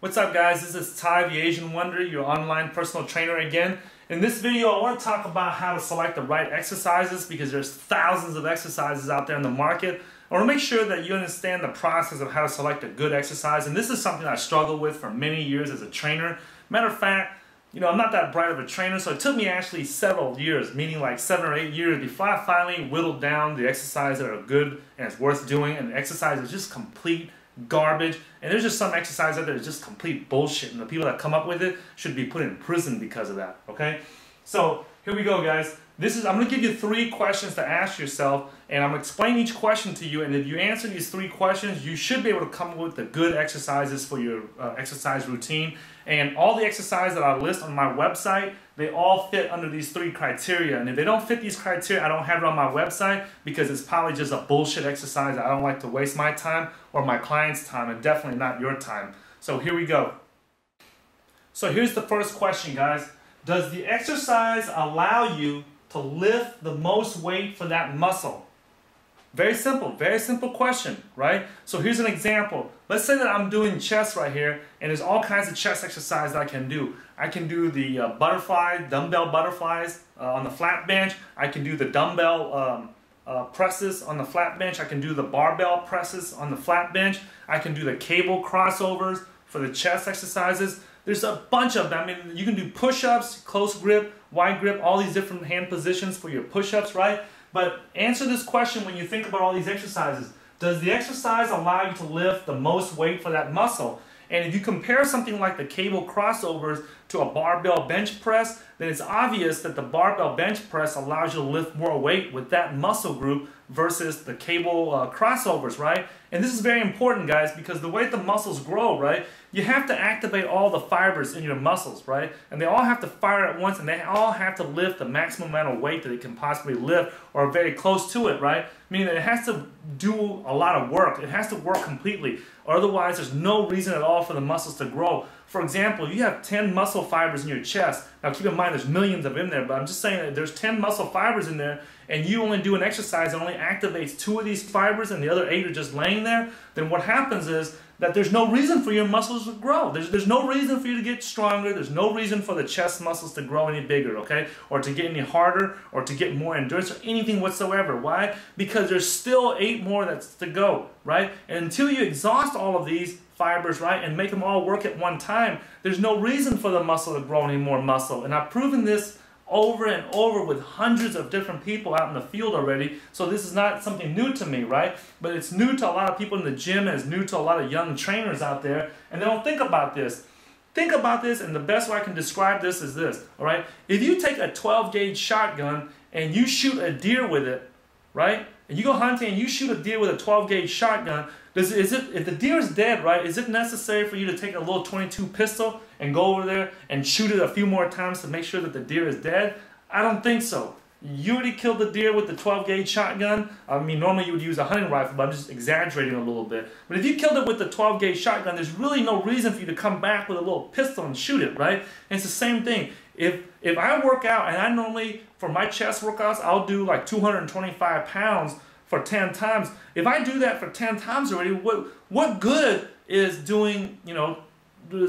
What's up guys, this is Tai the Asian Wonder, your online personal trainer again. In this video I want to talk about how to select the right exercises because there's thousands of exercises out there in the market. I want to make sure that you understand the process of how to select a good exercise and this is something I struggled with for many years as a trainer. Matter of fact, you know, I'm not that bright of a trainer, so it took me actually several years, meaning like seven or eight years, before I finally whittled down the exercises that are good and it's worth doing, and the exercise is just complete garbage. And there's just some exercise out there that's just complete bullshit. And the people that come up with it should be put in prison because of that. Okay? So here we go, guys. This is I'm gonna give you three questions to ask yourself, and I'm gonna explain each question to you. And if you answer these three questions, you should be able to come up with the good exercises for your uh, exercise routine. And all the exercises that I list on my website, they all fit under these three criteria. And if they don't fit these criteria, I don't have it on my website because it's probably just a bullshit exercise. I don't like to waste my time or my client's time, and definitely not your time. So here we go. So here's the first question, guys. Does the exercise allow you to lift the most weight for that muscle? Very simple, very simple question, right? So here's an example. Let's say that I'm doing chest right here, and there's all kinds of chest exercises that I can do. I can do the uh, butterfly, dumbbell butterflies uh, on the flat bench. I can do the dumbbell um, uh, presses on the flat bench. I can do the barbell presses on the flat bench. I can do the cable crossovers for the chest exercises. There's a bunch of them. I mean, you can do push-ups, close grip, wide grip, all these different hand positions for your push-ups, right? But answer this question when you think about all these exercises. Does the exercise allow you to lift the most weight for that muscle? And if you compare something like the cable crossovers to a barbell bench press, then it's obvious that the barbell bench press allows you to lift more weight with that muscle group versus the cable uh, crossovers, right? And this is very important, guys, because the way the muscles grow, right, you have to activate all the fibers in your muscles, right? And they all have to fire at once, and they all have to lift the maximum amount of weight that it can possibly lift or very close to it, right? Meaning it has to do a lot of work. It has to work completely. Otherwise, there's no reason at all for the muscles to grow. For example, you have 10 muscle fibers in your chest. Now keep in mind there's millions of them in there, but I'm just saying that there's 10 muscle fibers in there and you only do an exercise that only activates two of these fibers and the other eight are just laying there, then what happens is that there's no reason for your muscles to grow. There's, there's no reason for you to get stronger. There's no reason for the chest muscles to grow any bigger, okay? Or to get any harder or to get more endurance or anything whatsoever. Why? Because there's still eight more that's to go, right? And until you exhaust all of these, fibers, right, and make them all work at one time, there's no reason for the muscle to grow any more muscle. And I've proven this over and over with hundreds of different people out in the field already. So this is not something new to me, right? But it's new to a lot of people in the gym and it's new to a lot of young trainers out there. And they don't think about this. Think about this and the best way I can describe this is this, all right? If you take a 12 gauge shotgun and you shoot a deer with it, right? And you go hunting and you shoot a deer with a 12 gauge shotgun, does, is it, if the deer is dead, right, is it necessary for you to take a little 22 pistol and go over there and shoot it a few more times to make sure that the deer is dead? I don't think so. You already killed the deer with the 12 gauge shotgun. I mean, normally you would use a hunting rifle, but I'm just exaggerating a little bit. But if you killed it with the 12 gauge shotgun, there's really no reason for you to come back with a little pistol and shoot it, right? And it's the same thing. If if I work out and I normally for my chest workouts, I'll do like 225 pounds for 10 times. If I do that for 10 times already, what what good is doing, you know,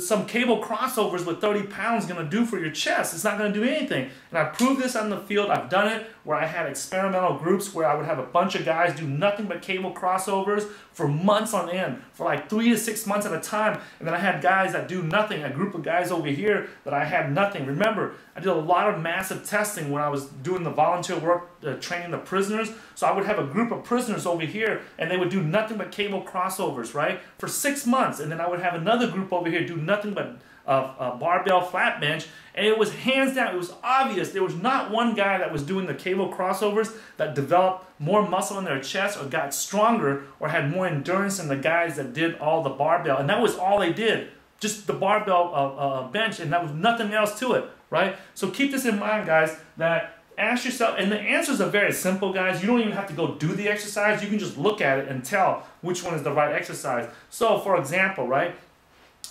some cable crossovers with 30 pounds going to do for your chest? It's not going to do anything. And I proved this on the field. I've done it where I had experimental groups where I would have a bunch of guys do nothing but cable crossovers for months on end, for like three to six months at a time. And then I had guys that do nothing, a group of guys over here that I had nothing. Remember, I did a lot of massive testing when I was doing the volunteer work, uh, training the prisoners. So I would have a group of prisoners over here and they would do nothing but cable crossovers, right? For six months. And then I would have another group over here do nothing but uh, uh, barbell flat bench. And it was hands down, it was obvious. There was not one guy that was doing the cable crossovers that developed more muscle in their chest or got stronger or had more endurance than the guys that did all the barbell. And that was all they did. Just the barbell uh, uh, bench and that was nothing else to it, right? So keep this in mind, guys, that ask yourself, and the answers are very simple, guys. You don't even have to go do the exercise. You can just look at it and tell which one is the right exercise. So, for example, right,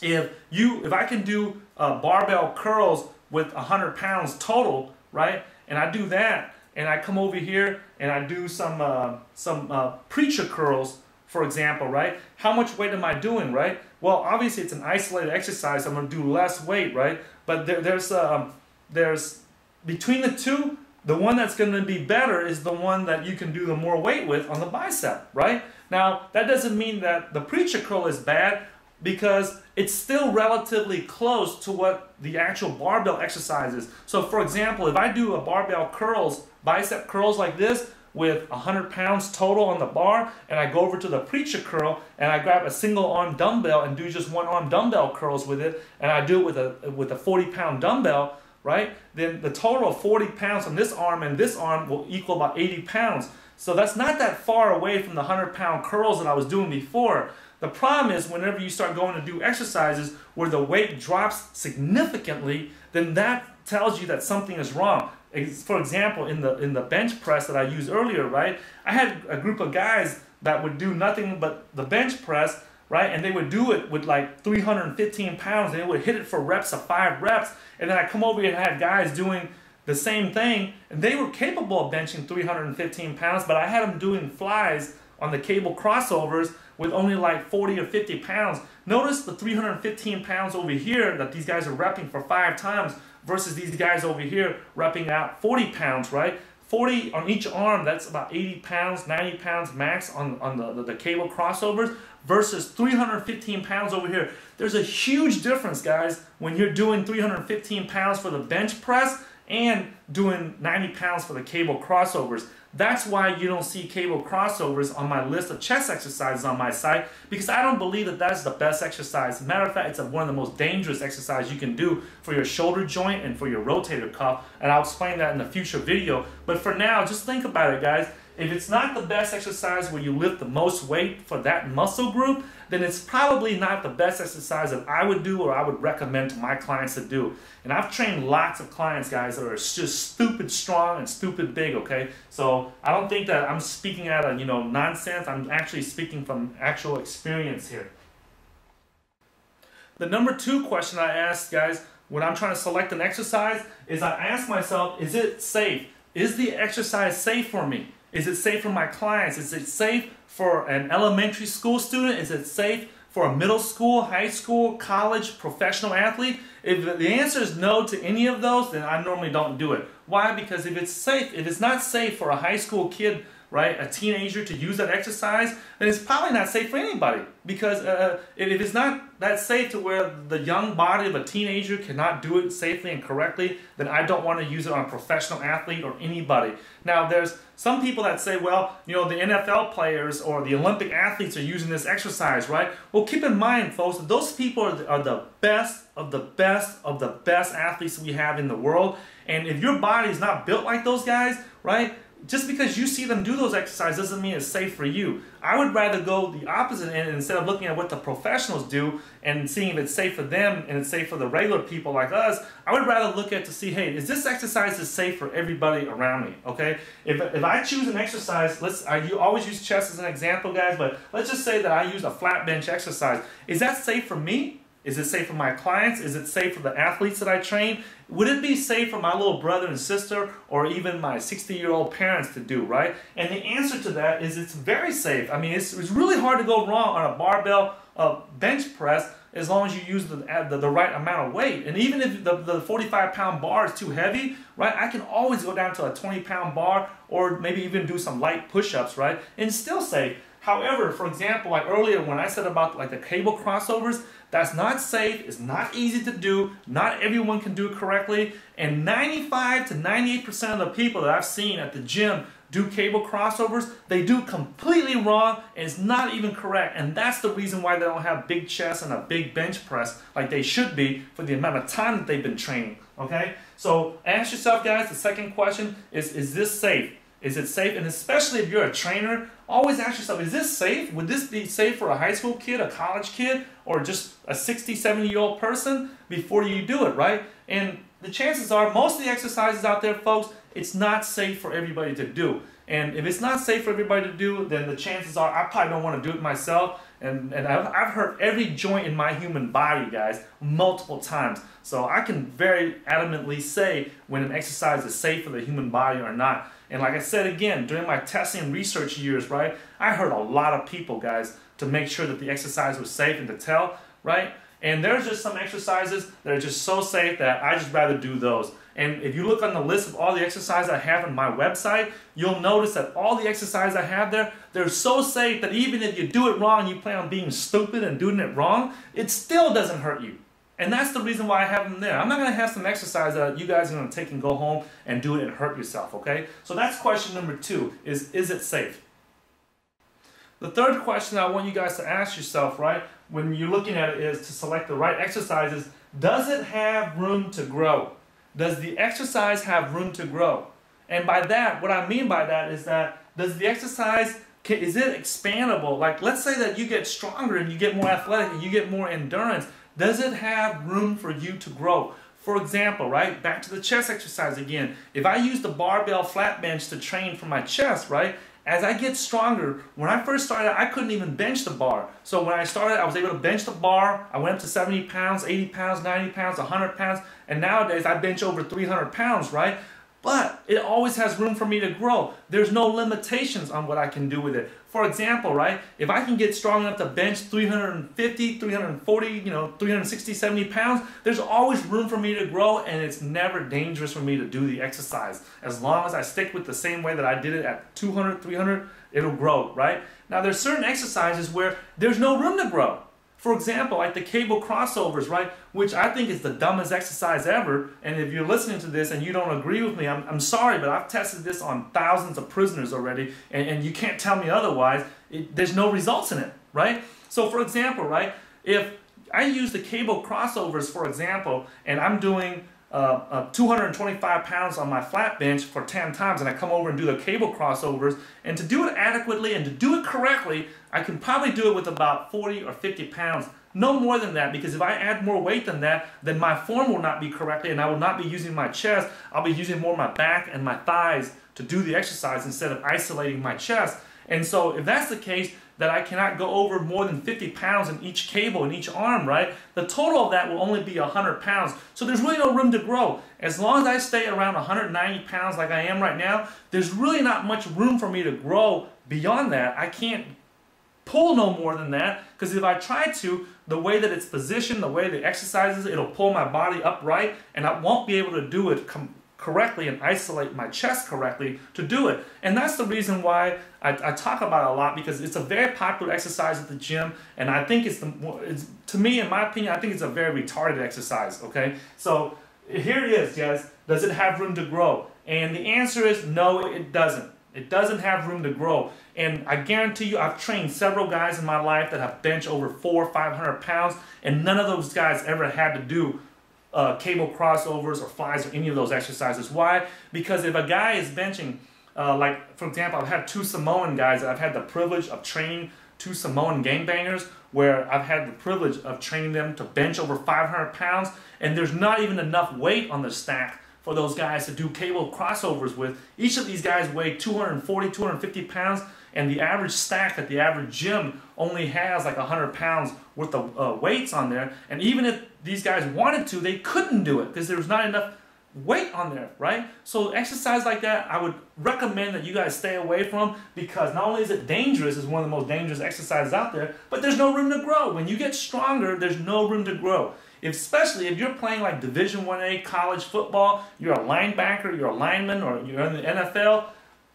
if you, if I can do uh, barbell curls with 100 pounds total, right, and I do that, and I come over here and I do some uh, some uh, preacher curls for example, right? How much weight am I doing, right? Well, obviously it's an isolated exercise. I'm going to do less weight, right? But there, there's um, there's between the two, the one that's going to be better is the one that you can do the more weight with on the bicep, right? Now, that doesn't mean that the preacher curl is bad because it's still relatively close to what the actual barbell exercise is. So for example, if I do a barbell curls, bicep curls like this, with 100 pounds total on the bar and I go over to the preacher curl and I grab a single arm dumbbell and do just one arm dumbbell curls with it and I do it with a with a 40 pound dumbbell right? Then the total of 40 pounds on this arm and this arm will equal about 80 pounds. So that's not that far away from the 100 pound curls that I was doing before. The problem is whenever you start going to do exercises where the weight drops significantly then that tells you that something is wrong. For example, in the in the bench press that I used earlier, right? I had a group of guys that would do nothing but the bench press, right? And they would do it with like 315 pounds. And they would hit it for reps of five reps. And then I come over here and have guys doing the same thing, and they were capable of benching 315 pounds, but I had them doing flies on the cable crossovers with only like 40 or 50 pounds. Notice the 315 pounds over here that these guys are repping for five times versus these guys over here repping out 40 pounds, right? 40 on each arm, that's about 80 pounds, 90 pounds max on, on the, the, the cable crossovers versus 315 pounds over here. There's a huge difference, guys, when you're doing 315 pounds for the bench press and doing 90 pounds for the cable crossovers. That's why you don't see cable crossovers on my list of chest exercises on my site because I don't believe that that's the best exercise. Matter of fact, it's one of the most dangerous exercises you can do for your shoulder joint and for your rotator cuff. And I'll explain that in a future video. But for now, just think about it, guys. If it's not the best exercise where you lift the most weight for that muscle group, then it's probably not the best exercise that I would do or I would recommend to my clients to do. And I've trained lots of clients, guys, that are just stupid strong and stupid big, okay? So I don't think that I'm speaking out of, you know, nonsense. I'm actually speaking from actual experience here. The number two question I ask, guys, when I'm trying to select an exercise is I ask myself, is it safe? Is the exercise safe for me? Is it safe for my clients? Is it safe for an elementary school student? Is it safe for a middle school, high school, college, professional athlete? If the answer is no to any of those, then I normally don't do it. Why? Because if it's safe, if it's not safe for a high school kid right, a teenager to use that exercise, then it's probably not safe for anybody. Because uh, uh if it's not that safe to where the young body of a teenager cannot do it safely and correctly, then I don't want to use it on a professional athlete or anybody. Now, there's some people that say, well, you know, the NFL players or the Olympic athletes are using this exercise, right? Well, keep in mind, folks, that those people are the, are the best of the best of the best athletes we have in the world. And if your body is not built like those guys, right, just because you see them do those exercises doesn't mean it's safe for you. I would rather go the opposite end instead of looking at what the professionals do and seeing if it's safe for them and it's safe for the regular people like us. I would rather look at to see, hey, is this exercise is safe for everybody around me? Okay, if, if I choose an exercise, let's I you always use chest as an example, guys, but let's just say that I use a flat bench exercise. Is that safe for me? Is it safe for my clients? Is it safe for the athletes that I train? Would it be safe for my little brother and sister or even my 60 year old parents to do, right? And the answer to that is it's very safe. I mean, it's, it's really hard to go wrong on a barbell uh, bench press as long as you use the, the, the, right amount of weight. And even if the, the 45 pound bar is too heavy, right, I can always go down to a 20 pound bar or maybe even do some light push ups, right, and still safe. However, for example, like earlier when I said about like the cable crossovers, that's not safe, it's not easy to do, not everyone can do it correctly, and 95 to 98% of the people that I've seen at the gym do cable crossovers, they do completely wrong and it's not even correct. And that's the reason why they don't have big chests and a big bench press like they should be for the amount of time that they've been training. Okay? So ask yourself guys, the second question is, is this safe? Is it safe? And especially if you're a trainer, always ask yourself, is this safe? Would this be safe for a high school kid, a college kid, or just a 60, 70 year old person before you do it, right? And the chances are most of the exercises out there, folks, it's not safe for everybody to do. And if it's not safe for everybody to do, then the chances are I probably don't want to do it myself. And, and I've, I've hurt every joint in my human body, guys, multiple times. So I can very adamantly say when an exercise is safe for the human body or not. And like I said again, during my testing research years, right, I heard a lot of people, guys, to make sure that the exercise was safe and to tell, right? And there's just some exercises that are just so safe that I just rather do those. And if you look on the list of all the exercises I have on my website, you'll notice that all the exercises I have there, they're so safe that even if you do it wrong, you plan on being stupid and doing it wrong, it still doesn't hurt you. And that's the reason why I have them there. I'm not going to have some exercise that you guys are going to take and go home and do it and hurt yourself, okay? So that's question number two, is is it safe? The third question I want you guys to ask yourself, right, when you're looking at it is to select the right exercises, does it have room to grow? Does the exercise have room to grow? And by that, what I mean by that is that does the exercise is it expandable? Like let's say that you get stronger and you get more athletic and you get more endurance. Does it have room for you to grow? For example, right, back to the chest exercise again. If I use the barbell flat bench to train for my chest, right, as I get stronger, when I first started, I couldn't even bench the bar. So when I started, I was able to bench the bar. I went up to 70 pounds, 80 pounds, 90 pounds, 100 pounds. And nowadays, I bench over 300 pounds, right? But it always has room for me to grow. There's no limitations on what I can do with it. For example, right, if I can get strong enough to bench 350, 340, you know, 360, 70 pounds, there's always room for me to grow and it's never dangerous for me to do the exercise. As long as I stick with the same way that I did it at 200, 300, it'll grow, right? Now there's certain exercises where there's no room to grow. For example, like the cable crossovers, right? Which I think is the dumbest exercise ever. And if you're listening to this and you don't agree with me, I'm, I'm sorry, but I've tested this on thousands of prisoners already, and, and you can't tell me otherwise. It, there's no results in it, right? So, for example, right, if I use the cable crossovers, for example, and I'm doing uh, uh, 225 pounds on my flat bench for 10 times and I come over and do the cable crossovers. And to do it adequately and to do it correctly I can probably do it with about 40 or 50 pounds. No more than that because if I add more weight than that then my form will not be correctly and I will not be using my chest. I'll be using more my back and my thighs to do the exercise instead of isolating my chest. And so if that's the case that I cannot go over more than 50 pounds in each cable in each arm, right? The total of that will only be 100 pounds. So there's really no room to grow. As long as I stay around 190 pounds like I am right now, there's really not much room for me to grow beyond that. I can't pull no more than that because if I try to, the way that it's positioned, the way the exercises, it'll pull my body upright and I won't be able to do it correctly and isolate my chest correctly to do it. And that's the reason why I, I, talk about it a lot because it's a very popular exercise at the gym and I think it's the it's, to me in my opinion I think it's a very retarded exercise okay? So here it is guys. Does it have room to grow? And the answer is no it doesn't. It doesn't have room to grow. And I guarantee you I've trained several guys in my life that have bench over four or five hundred pounds and none of those guys ever had to do uh, cable crossovers or flies or any of those exercises. Why? Because if a guy is benching, uh, like for example, I've had two Samoan guys that I've had the privilege of training two Samoan gangbangers where I've had the privilege of training them to bench over 500 pounds and there's not even enough weight on the stack for those guys to do cable crossovers with. Each of these guys weigh 240, 250 pounds and the average stack at the average gym only has like 100 pounds worth of uh, weights on there. And even if these guys wanted to, they couldn't do it because there was not enough weight on there, right? So exercise like that, I would recommend that you guys stay away from because not only is it dangerous, it's one of the most dangerous exercises out there, but there's no room to grow. When you get stronger, there's no room to grow. Especially if you're playing like Division 1A college football, you're a linebacker, you're a lineman, or you're in the NFL,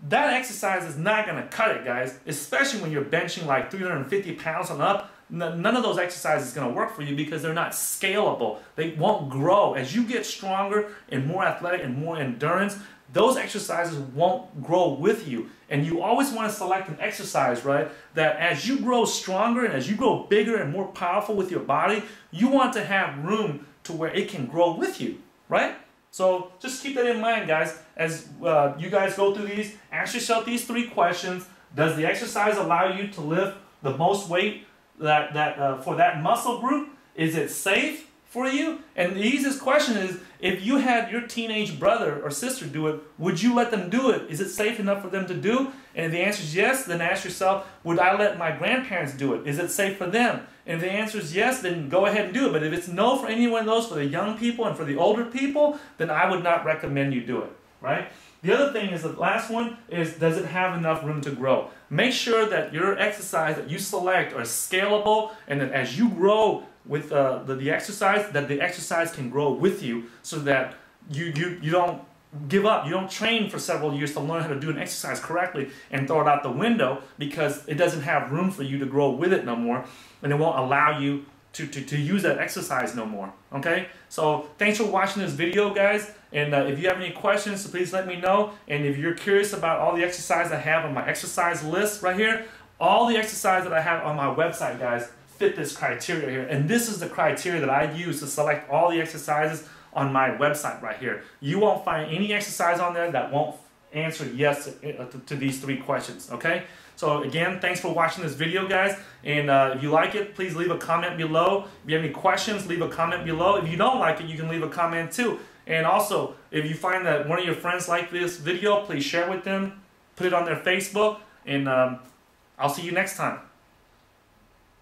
that exercise is not to cut it, guys, especially when you're benching like 350 pounds and up. None of those exercises is to work for you because they're not scalable. They won't grow. As you get stronger and more athletic and more endurance, those exercises won't grow with you. And you always want to select an exercise, right? That as you grow stronger and as you grow bigger and more powerful with your body, you want to have room to where it can grow with you, right? So just keep that in mind, guys. As uh, you guys go through these, ask yourself these three questions. Does the exercise allow you to lift the most weight that, that uh, for that muscle group? Is it safe? For you? And the easiest question is if you had your teenage brother or sister do it, would you let them do it? Is it safe enough for them to do? And if the answer is yes, then ask yourself, would I let my grandparents do it? Is it safe for them? And if the answer is yes, then go ahead and do it. But if it's no for any one of those, for the young people and for the older people, then I would not recommend you do it, right? The other thing is the last one is does it have enough room to grow? Make sure that your exercise that you select are scalable and that as you grow with uh, the, the exercise, that the exercise can grow with you so that you, you, you don't give up. You don't train for several years to learn how to do an exercise correctly and throw it out the window because it doesn't have room for you to grow with it no more and it won't allow you to, to, to use that exercise no more. Okay? So thanks for watching this video, guys. And uh, if you have any questions, please let me know. And if you're curious about all the exercise I have on my exercise list right here, all the exercise that I have on my website, guys, fit this criteria here. And this is the criteria that I use to select all the exercises on my website right here. You won't find any exercise on there that won't answer yes to, uh, to these three questions, okay? So again, thanks for watching this video, guys. And uh, if you like it, please leave a comment below. If you have any questions, leave a comment below. If you don't like it, you can leave a comment too. And also, if you find that one of your friends like this video, please share with them, put it on their Facebook, and um, I'll see you next time.